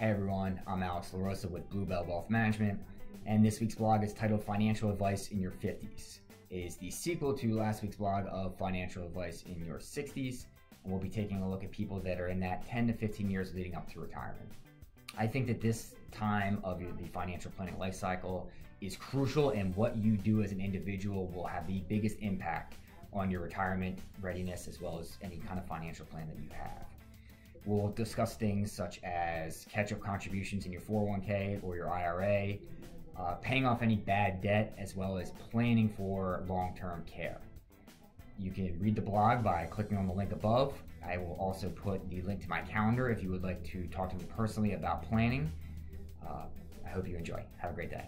Hey everyone, I'm Alex LaRosa with Bluebell Wealth Management, and this week's blog is titled Financial Advice in Your 50s. It is the sequel to last week's blog of Financial Advice in Your 60s, and we'll be taking a look at people that are in that 10 to 15 years leading up to retirement. I think that this time of the financial planning life cycle is crucial, and what you do as an individual will have the biggest impact on your retirement readiness as well as any kind of financial plan that you have. We'll discuss things such as catch up contributions in your 401k or your IRA, uh, paying off any bad debt, as well as planning for long term care. You can read the blog by clicking on the link above. I will also put the link to my calendar if you would like to talk to me personally about planning. Uh, I hope you enjoy. Have a great day.